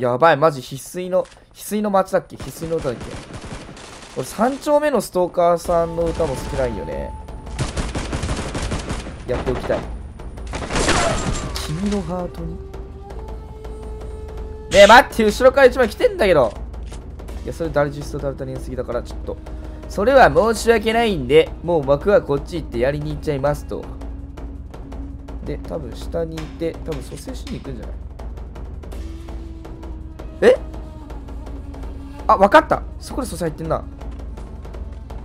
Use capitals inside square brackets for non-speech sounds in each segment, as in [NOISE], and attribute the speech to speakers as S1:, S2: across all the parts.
S1: やばい、マジ、翡翠の、翡翠の街だっけ？翡翠の歌だっけ？俺、三丁目のストーカーさんの歌も好きなんよね。やっておきたい。君のハートに。ねえ、待って、後ろから一枚来てんだけど。いや、それダルジストダルタリンすぎだから、ちょっと。それは申し訳ないんで、もう幕はこっち行ってやりに行っちゃいますと。で、多分下にいて、多分蘇生しに行くんじゃない？え？あ、わかったそこで蘇生入ってんな。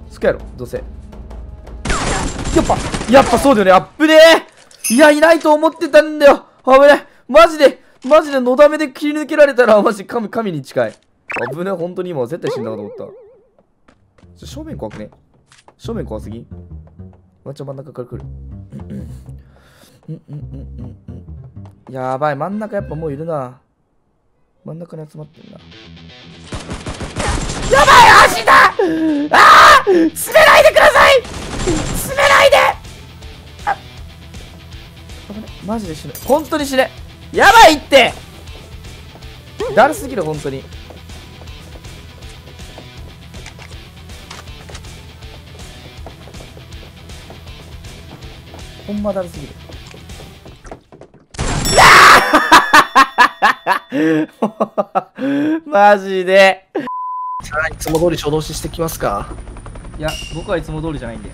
S1: そこやろ、どうせ。やっぱ、やっぱそうだよね、アップでいや、いないと思ってたんだよ危ないマジで、マジでのだめで切り抜けられたら、マジ神、神に近い。危ね本当に今絶対死んだかと思った。ちょ正面怖くね正面怖すぎ？まちゃ真ん中から来る。うんうん。うんうんうんうん。やばい、真ん中やっぱもういるな。真ん中に集まってんな。やばい足だああ詰めないでください詰めないであマジで死ぬ。本当に死ぬ。やばいってだるすぎる、本当に。ほんまだるすぎる。[LAUGHS] マジで。
S2: さあ、いつも通り初動ししてきますか？
S1: いや、僕はいつも通りじゃないんで。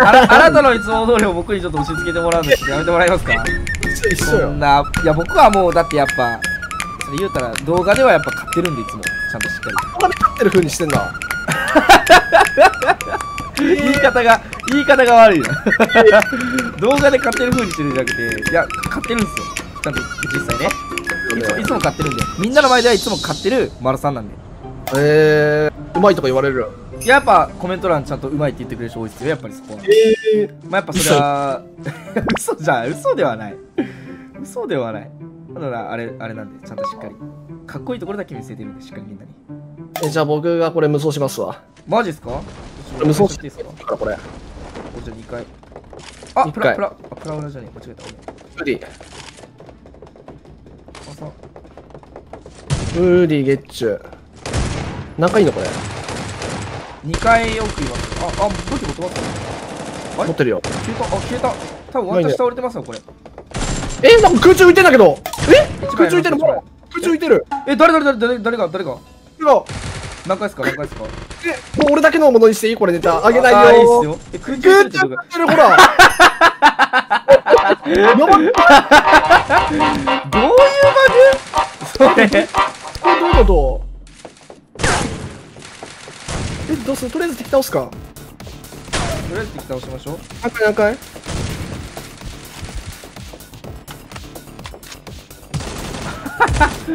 S1: あなあなたのいつも通りを僕にちょっと押し付けてもらうんですけど、やめてもらえますか？
S2: 一緒一緒
S1: そんな、いや、僕はもう、だってやっぱ、それ言うたら、動画ではやっぱ買ってるんで、いつも。ちゃんとしっかり。
S2: 動画で勝ってる風にしてんだ。[LAUGHS]
S1: 言い方が、言い方が悪いな。[LAUGHS] 動画で買ってる風にしてるんじゃなくて、いや、買ってるんですよ。ちゃんと実際ね。いつも買ってるんで。みんなの前ではいつも買ってる丸さんなんで。
S2: えー、うまいとか言われる。
S1: やっぱコメント欄ちゃんとうまいって言ってくれる人多いですよ、やっぱりそこは。
S2: えー、
S1: まあやっぱそれは、[LAUGHS] 嘘じゃん、嘘ではない。嘘ではない。だからあれ、あれなんで、ちゃんとしっかり。かっこいいところだけ見せてるんで、しっかりみんなに。
S2: え、じゃあ僕がこれ無双しますわ。
S1: マジっすか？
S2: 無双していいですか？これ。こ
S1: れじゃあ2回。あ、プラ、プラ、プラウラじゃねえ、間違えた。
S2: 無理。ウーディゲッチュ。何回いいのこれ
S1: 2回奥います。ああ武器持ってます
S2: あ持ってるよ。
S1: 消えた。あ消えた。多分私倒れてますよこれ。
S2: えなんか空中浮いてんだけど。え？空中浮いてる空中浮いてる。
S1: え誰誰誰誰誰が誰が？
S2: が
S1: 何回ですか？何回ですか？
S2: えもう俺だけのものにしていい？これネタ。あげないよ。あいいっすよ。え空中浮いてるほら [LAUGHS] どういうバグ
S1: それ
S2: これどういうこと？え、どうする？とりあえず敵倒すか。と
S1: りあえず敵倒しましょう。
S2: 何回何回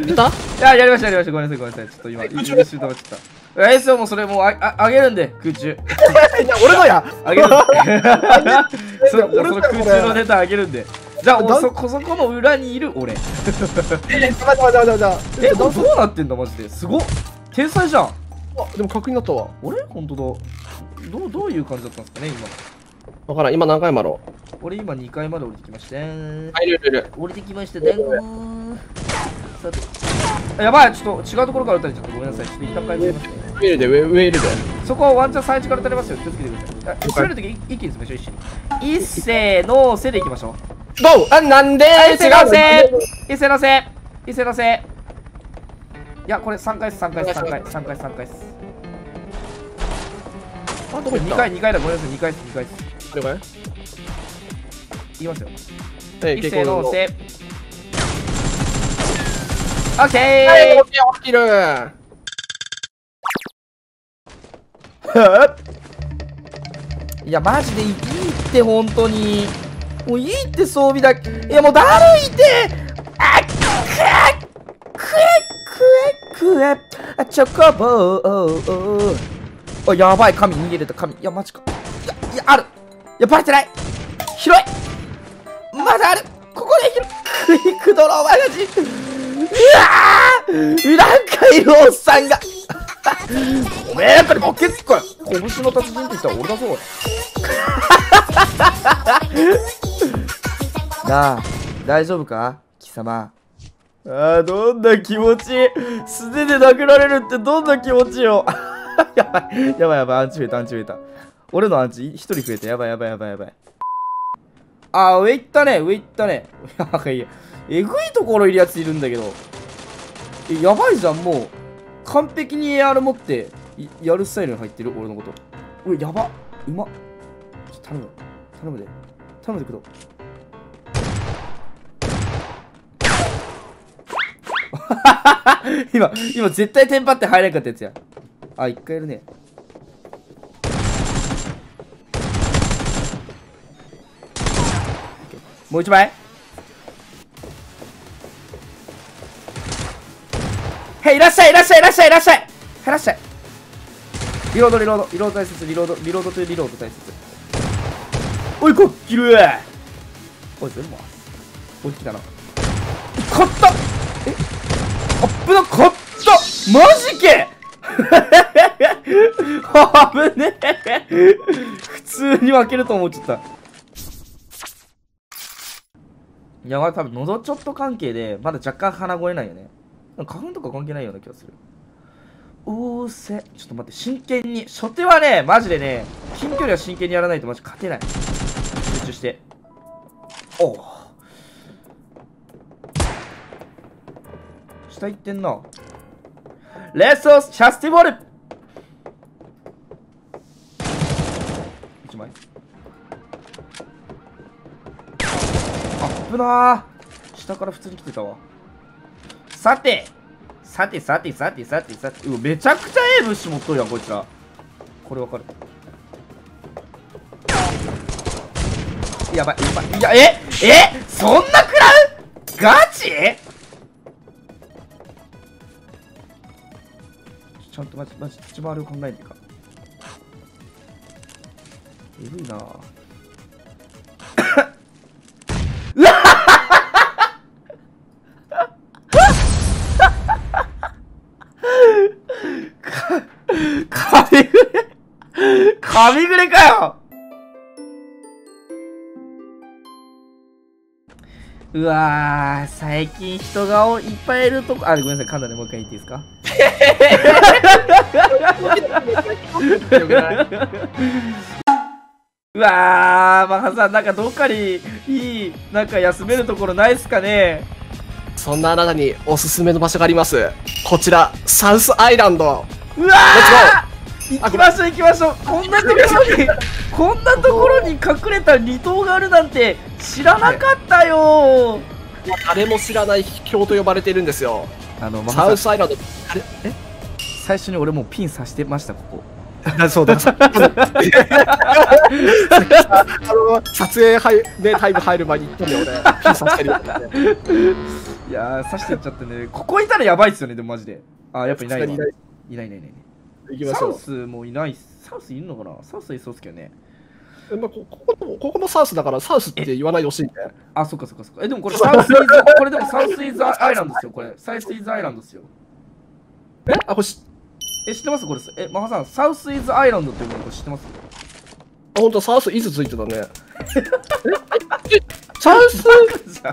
S2: 出た？い
S1: や、やりましたやりました。ごめんなさいごめんなさい。ちょっと今一瞬止まっちゃったえー、そうもうそれもうあああげるんで空中。[LAUGHS] い
S2: や俺のや。
S1: あげる。[LAUGHS] [LAUGHS] そその空中のネタあげるんでじゃあそこそこの裏にいる俺。え
S2: 待って待って待って待って。[LAUGHS]
S1: えどうなってんだマジで？すごっ。天才じゃん。あ
S2: でも確認だったわ。
S1: 俺本当だ。どうどういう感じだったんですかね今。
S2: わからん。今何回もあろ
S1: う俺今2階まで降りてきました
S2: はいるるる。
S1: 降りてきましたねさて。やばい。ちょっと違うところから撃たれちゃった。ごめんなさい。ちょっと一旦帰っますね。
S2: 上いるで上上いるで。
S1: そこはワンチャン最初から撃たれますよ。気をつけてください。攻めるとき一気に詰めましょう一緒に一斉のせでいきましょう
S2: どうあ、なんで？
S1: 一斉のせ。一斉のせ。一斉のせ。いや、これ3回です、3回です、3回、3回、3回です。あ、どこ2回、2回だ、ごめんなさい、2回です、2回です。
S2: 了解
S1: 言いますよ。
S2: はい、
S1: 一斉のせ。オッケー。
S2: はい、オッケー、起きる
S1: いや、マジでいいって、本当に。もういいって装備だけ。いやもうだるいって。あっくえくえくえくえ。あチョコボー。あやばい。神逃げれた。神いやマジか。いやいやある。いやバレてない。広いまだある。ここで広いクイックドローマガジうわー。なんかいるおっさんが。おめえやっぱりボケつくか。拳の達人って言ったら俺だぞなあ大丈夫か？貴様。あーどんな気持ち？素手で殴られるってどんな気持ちよ？[LAUGHS] やばいやばいやばいアンチ増えたアンチ増えた。俺のアンチ？一人増えた。やばいやばいやばいやばい。あー上行ったね上行ったね。やば [LAUGHS] いやえぐいところいるやついるんだけど。えやばいじゃんもう。完璧に AR 持ってやるスタイルに入ってる？俺のこと。うやばうま頼む。頼むで。頼むでくど [LAUGHS] 今今絶対テンパって入らなかったやつや。あ一回いるね。もう一枚。へいいらっしゃいいらっしゃいいらっしゃいいらっしゃい。いらっしゃいリロードリロード。リロード大切。リロードリロードというリロード大切。おいこっきる。おい全部おい来たな。勝ったえあっぶな勝ったマジけ危ねえ普通に負けると思っちゃったいや、まあ多分、喉ちょっと関係で、まだ若干鼻声ないよね。花粉とか関係ないような気がする。おーせ。ちょっと待って、真剣に。初手はね、マジでね、近距離は真剣にやらないとマジ勝てない。集中して。おう。下行ってんな。レッソスチャスティボール。1枚。あっぶなー。下から普通に来てたわ。さて。さてさてさてさてさて。うわめちゃくちゃええ物資持っとるやんこいつら。これわかる。やばいやばい。いやええそんな食らう？ガチ？ちゃんとマジマジ立ち回りを考えてかえぐいなうわか神ぐれ神ぐれかようわー、最近人がいっぱいいるとこ、あ、ごめんなさい、噛んだね、もう一回言っていいですか [LAUGHS] うわー、マハさん、なんかどっかにいい、なんか休めるところないっすかね？
S2: そんなあなたにおすすめの場所があります。こちら、サウスアイランド。
S1: うわー行きましょう行きましょうこんなところに [LAUGHS] こんなところに隠れた離島があるなんて知らなかったよ
S2: 誰も知らない秘境と呼ばれているんですよ。
S1: あの、
S2: サウスアイランド。
S1: 最初に俺もうピン刺してましたここ。
S2: あそうだ。[LAUGHS] あの、撮影はいね、タイム入る前に言ったんだよ、俺。ピンさせてるよって。[LAUGHS]
S1: いやー刺してっちゃってね。ここいたらやばいっすよねでもマジで。あやっぱいないわ。い
S2: さすが
S1: ないいないいない
S2: 行きましょう。
S1: サウスもいないサウスいるのかな？サウスはいそうっすけどね。
S2: えまあ、こここもここもサウスだから、サウスって言わないでほしいんで。
S1: あそっかそっかそっか。えでもこれサウスイズこれでもサウスイズアイランドっすよこれ。サウスイズアイランドっすよ。
S2: えあ、これし、
S1: え知ってます？これえマハさんサウスイズアイランドっていうのこれ知ってます？
S2: あ、ほんと、サウスイズついてたね。え？サウス？
S1: マ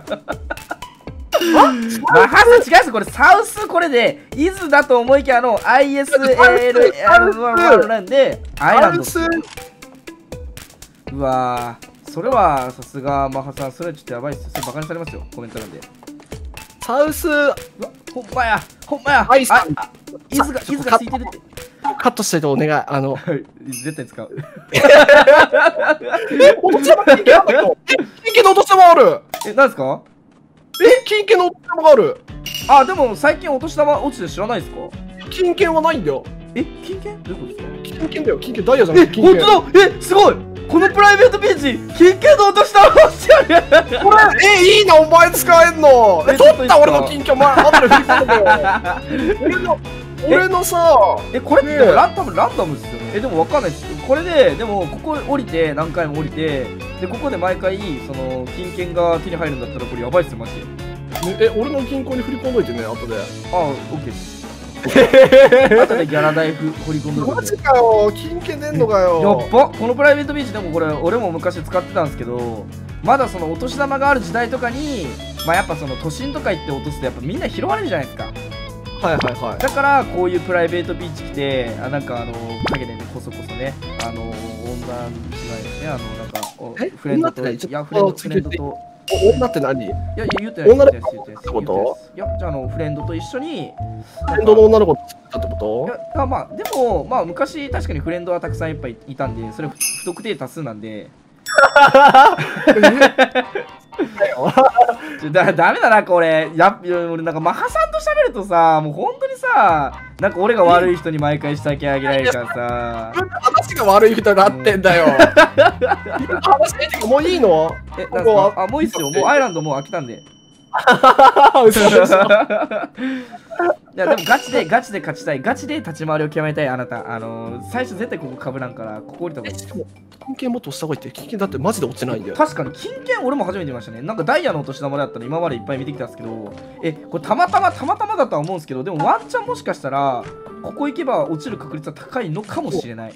S1: ハさん違います。これサウスこれでイズだと思いきやあの ISAL なんでアイランドうわー。それはさすがマハさんそれはちょっとやばいっす。それバカにされますよ。コメント欄で。
S2: サウス。
S1: うわほんまや。ほんまや。
S2: はいさ
S1: ああイズがイズがついてるって。
S2: カットしてとお願い。あの、
S1: はい。絶対使う。
S2: え、お年玉金券金券のお年玉ある。
S1: えなんですか？
S2: え、金券のお年玉がある。
S1: あでも最近お年玉落ちて知らないですか？
S2: 金券はないんだよ。
S1: え金券？どういうことですか？
S2: 金券だよ。金券ダイヤじゃな
S1: え
S2: くて金券。
S1: 本当だ！えすごいこのプライベートページ金券の落ちてある
S2: これ、え、いいな、お前使えんの？え、
S1: え
S2: 取った俺の金券、お前、後で振り込んでよ。[LAUGHS] 俺の、俺のさ、
S1: えこれってラン多分ランダムですよね。えでもわかんないですこれででもここ降りて何回も降りてでここで毎回その金券が手に入るんだったらこれやばいっすよマジで。
S2: ねえ、俺の銀行に振り込んどいてね、後で。
S1: あオッケーです [LAUGHS] 後でギャラ代ふ掘り込んどるんで
S2: マジかよ、金券出んのか
S1: や
S2: よ。
S1: っばこのプライベートビーチでもこれ俺も昔使ってたんですけどまだそのお年玉がある時代とかにまあやっぱその都心とか行って落とすとやっぱみんな拾われるじゃないですか
S2: はいはいはい。
S1: だからこういうプライベートビーチ来てあなんかあの陰でねこそこそねあの温暖違いですねあのなんかフレンドといやフレンド
S2: つ
S1: フレンドと
S2: お女って何？
S1: いや言ってない
S2: 女の
S1: 言って
S2: こと？
S1: いやじゃあフレンドと一緒に
S2: フレンドの女の子ったって
S1: い
S2: こ
S1: やあまあでもまあ昔確かにフレンドはたくさんいっぱいいたんでそれ不不特定多数なんで [LAUGHS] [LAUGHS] だだめだなこれ。や俺なんかマハさんと喋るとさもう本当にさなんか俺が悪い人に毎回してあげられないからさ。
S2: と話が悪い人になってんだよ。[LAUGHS] 話もういいの？
S1: えなんか？あもういいっすよ。もうアイランドもう飽きたんで [LAUGHS] いやでもガチでガチで勝ちたい。ガチで立ち回りを極めたいあなた。あのー最初絶対ここかぶらんからここ降りた方が。いい
S2: 金券もっと押した方がいいって金券だってマジで落ちないんだよ。
S1: 確かに金券俺も初めて見ましたね。なんかダイヤのお年玉だったら今までいっぱい見てきたんですけど。えこれたまたまたまたまだとは思うんですけどでもワンチャンもしかしたらここ行けば落ちる確率は高いのかもしれない。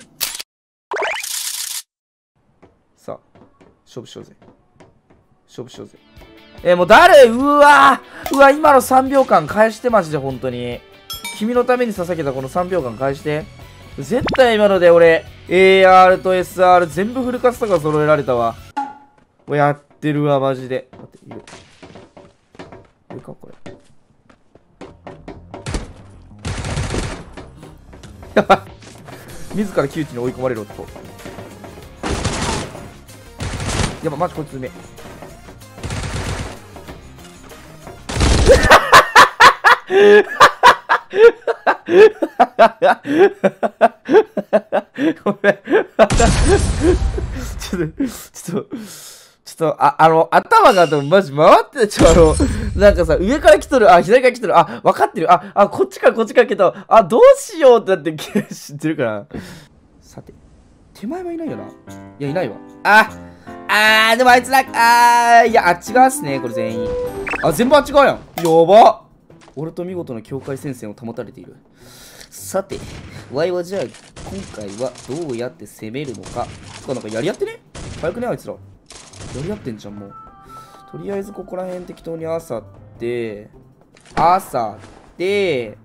S1: さあ勝負しようぜ。勝負しようぜえーもう誰？うわうわ今の3秒間返してマジで本当に。君のために捧げたこの3秒間返して。絶対今ので俺 AR と SR 全部フルカスとか揃えられたわ。もうやってるわマジで。待っている。いるかこれ。やばい自ら窮地に追い込まれる男やばマジこいつめごめん。ちょっと、ちょっと、ちょっと、あ、あの、頭がでもマジ回ってたちょ、あの、なんかさ、上から来とる、あ、左から来とる、あ、分かってる、あ、あ、こっちかこっちかけど、あ、どうしようってなって知ってるから。さて、手前はいないよな。いや、いないわ。あ、あー、でもあいつら、あー、いや、あっち側っすね、これ全員。あ、全部あっち側やん。やばっ俺と見事な境界戦線を保たれている。さて、ワイはじゃあ、今回はどうやって攻めるのか？とか、なんかやり合ってね？早くね、あいつら。やり合ってんじゃん、もう。とりあえず、ここら辺適当に朝って、朝って、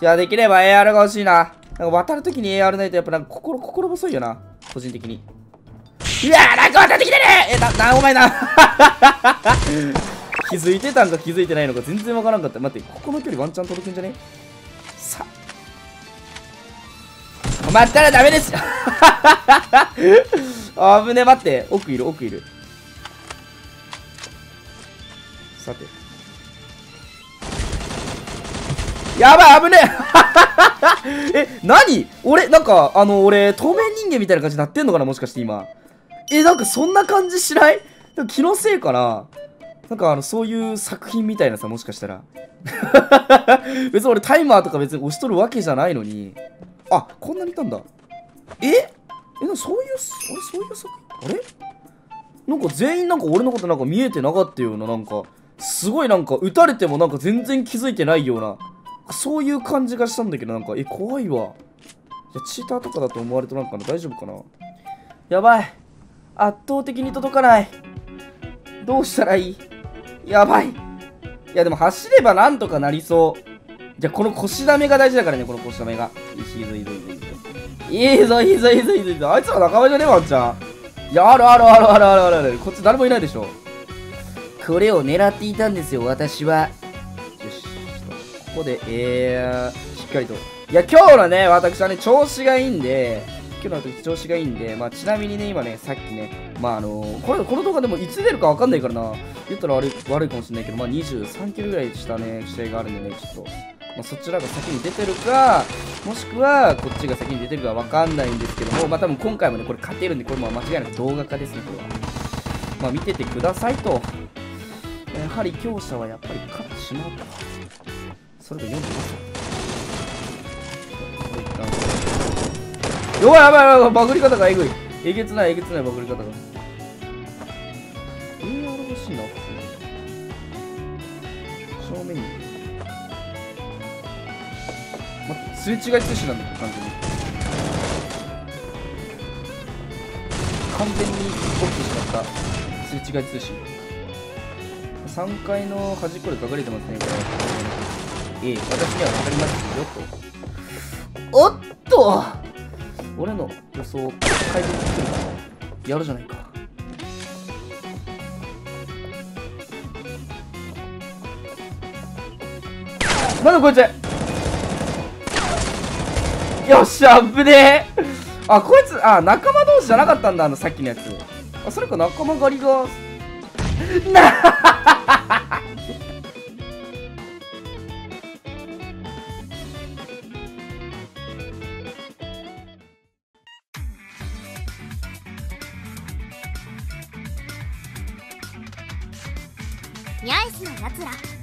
S1: じゃあ、できれば AR が欲しいな。なんか渡るときに AR ないと、やっぱなんか心、心細いよな。個人的に。いやー、なんか渡ってきてるえ、な、な、お前な。気づいてたんか気づいてないのか全然わからんかった。待って、ここの距離ワンチャン届くんじゃね？さ。止まったらダメですあぶ [LAUGHS] ね待って。奥いる奥いる。さて。やばい危ねえ。[LAUGHS] え何？俺なんかあの俺透明人間みたいな感じになってんのかな？もしかして今。えなんかそんな感じしない？でも気のせいかな。なんかあのそういう作品みたいなさもしかしたら。[LAUGHS] 別に俺タイマーとか別に押しとるわけじゃないのに。あこんなにいたんだ。え？えなんかそういうあれ？そういう作品？あれ？なんか全員なんか俺のことなんか見えてなかったようななんかすごいなんか撃たれてもなんか全然気づいてないようなそういう感じがしたんだけどなんかえ怖いわ。いやチーターとかだと思われとなんかな大丈夫かな？やばい。圧倒的に届かない。どうしたらいい？やばい。いや、でも走ればなんとかなりそう。じゃ、この腰ダメが大事だからね、この腰ダメが。いいぞ、いいぞ、いいぞ。いいぞ、いいぞ、いいぞ、いいぞ。あいつら仲間じゃねえ、ワンちゃん。いや、あるあるあるあるあるある。こっち誰もいないでしょ。これを狙っていたんですよ、私は。よし、ここで、えー、しっかりと。いや、今日のね、私はね、調子がいいんで、今日の私調子がいいんで、まあ、ちなみにね、今ね、さっきね、まああのこれこの動画でもいつ出るかわかんないからな言ったら悪い悪いかもしれないけどまあ23キロぐらいしたね試合があるんでねちょっとまあ、そちらが先に出てるか、もしくはこっちが先に出てるかわかんないんですけども、まあ多分今回もね、これ勝てるんで、これも間違いなく動画化ですね、これは。まあ見ててくださいと。やはり強者はやっぱり勝ってしまうと。それが読んでますこれ一旦やばいやばいやばい、バグり方がえぐい。えげつないえげつないバグり方が。AR 欲しいな、普通に。正面に。待って、すれ違い通信なんだけど、完全に。完全に起きてしまったすれ違い通信。3階の端っこで隠れてますねこれええ私には分かりますよとおっと俺の予想改善できるかなやるじゃないか。なんだこいつ。よっしゃ危ねえ。あこいつあ仲間同士じゃなかったんだあのさっきのやつ。あそれか仲間狩りが。な
S3: ニャイスのやつら